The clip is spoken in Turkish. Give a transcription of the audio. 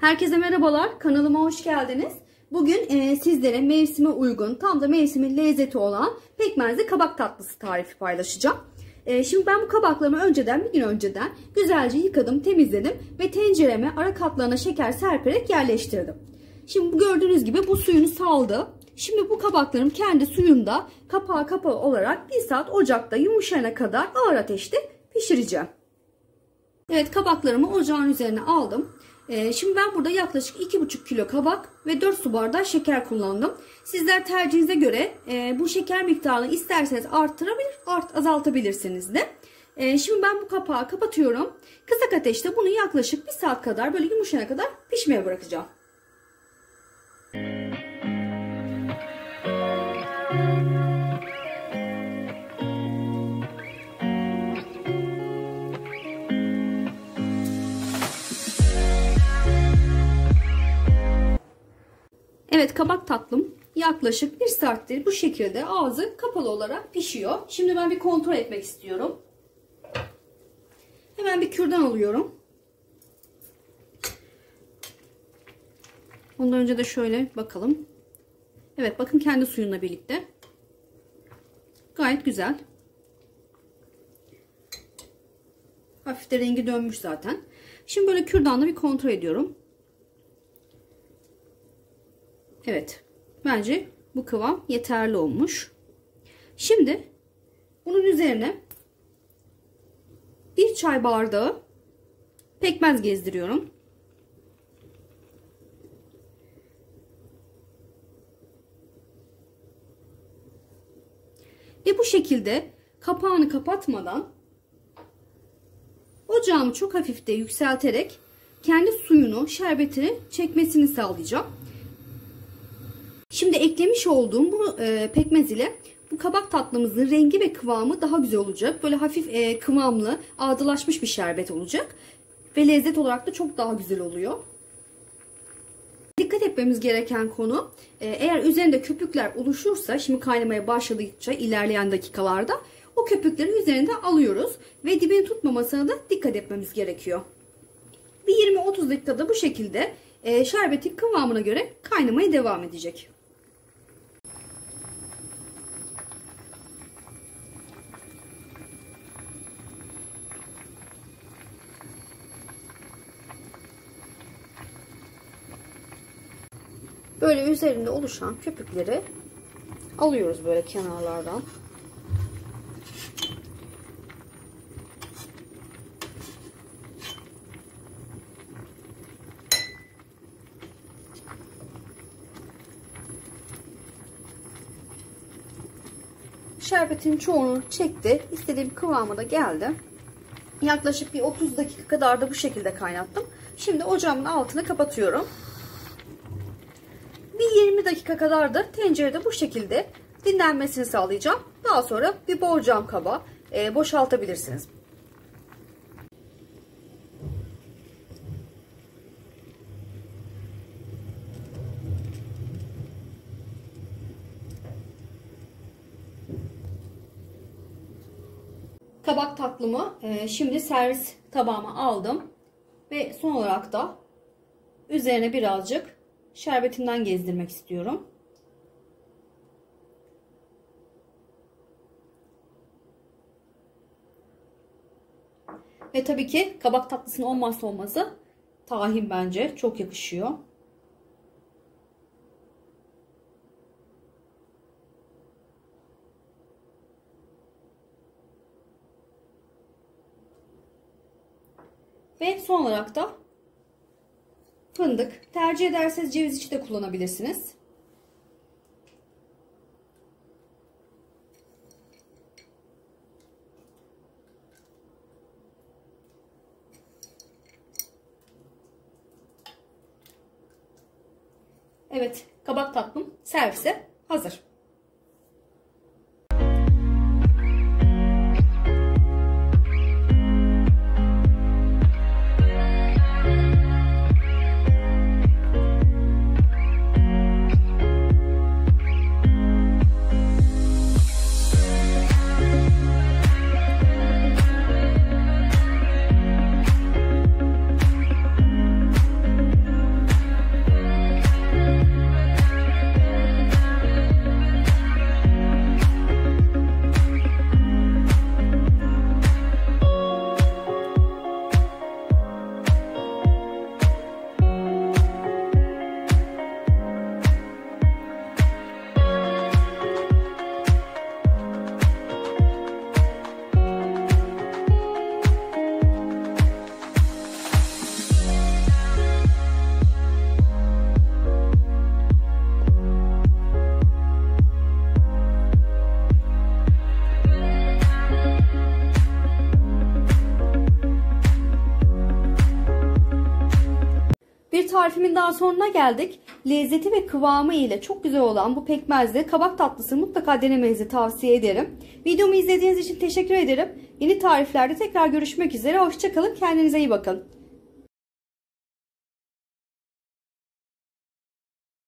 Herkese merhabalar. Kanalıma hoş geldiniz. Bugün e, sizlere mevsime uygun, tam da mevsimin lezzeti olan pekmezli kabak tatlısı tarifi paylaşacağım. E, şimdi ben bu kabaklarımı önceden, bir gün önceden güzelce yıkadım, temizledim ve tencereme ara katlarına şeker serperek yerleştirdim. Şimdi gördüğünüz gibi bu suyunu saldı. Şimdi bu kabaklarım kendi suyunda kapağı kapağı olarak bir saat ocakta yumuşayana kadar ağır ateşte pişireceğim. Evet kabaklarımı ocağın üzerine aldım. Ee, şimdi ben burada yaklaşık 2,5 kilo kabak ve 4 su bardağı şeker kullandım. Sizler tercihinize göre e, bu şeker miktarını isterseniz arttırabilir, art, azaltabilirsiniz de. E, şimdi ben bu kapağı kapatıyorum. Kısık ateşte bunu yaklaşık 1 saat kadar böyle yumuşayana kadar pişmeye bırakacağım. Evet kabak tatlım yaklaşık bir saattir bu şekilde ağzı kapalı olarak pişiyor. Şimdi ben bir kontrol etmek istiyorum. Hemen bir kürdan alıyorum. Ondan önce de şöyle bakalım. Evet bakın kendi suyunla birlikte. Gayet güzel. Hafif de rengi dönmüş zaten. Şimdi böyle kürdanla bir kontrol ediyorum. Evet. Bence bu kıvam yeterli olmuş. Şimdi bunun üzerine bir çay bardağı pekmez gezdiriyorum. Ve bu şekilde kapağını kapatmadan ocağımı çok hafif de yükselterek kendi suyunu, şerbetini çekmesini sağlayacağım. Şimdi eklemiş olduğum bu e, pekmez ile bu kabak tatlımızın rengi ve kıvamı daha güzel olacak. Böyle hafif e, kıvamlı, ağdılaşmış bir şerbet olacak. Ve lezzet olarak da çok daha güzel oluyor. Dikkat etmemiz gereken konu e, eğer üzerinde köpükler oluşursa şimdi kaynamaya başladıkça ilerleyen dakikalarda o köpükleri üzerinde alıyoruz. Ve dibini tutmamasına da dikkat etmemiz gerekiyor. Bir 20-30 dakikada bu şekilde e, şerbetin kıvamına göre kaynamaya devam edecek. Böyle üzerinde oluşan köpükleri alıyoruz böyle kenarlardan. Şerbetin çoğunu çekti. İstediğim kıvamı da geldi. Yaklaşık bir 30 dakika kadar da bu şekilde kaynattım. Şimdi ocağımın altını kapatıyorum. Bir 20 dakika kadar da tencerede bu şekilde dinlenmesini sağlayacağım. Daha sonra bir borcam kaba e, boşaltabilirsiniz. Kabak tatlımı e, şimdi servis tabağıma aldım. Ve son olarak da üzerine birazcık şerbetinden gezdirmek istiyorum. Ve tabii ki kabak tatlısının olmazsa olmazı tahin bence çok yakışıyor. Ve son olarak da fındık. Tercih ederseniz ceviz içi de kullanabilirsiniz. Evet, kabak tatlım servise hazır. Tarifimin daha sonuna geldik. Lezzeti ve kıvamı ile çok güzel olan bu pekmezli kabak tatlısı mutlaka denemenizi tavsiye ederim. Videomu izlediğiniz için teşekkür ederim. Yeni tariflerde tekrar görüşmek üzere. Hoşçakalın. Kendinize iyi bakın.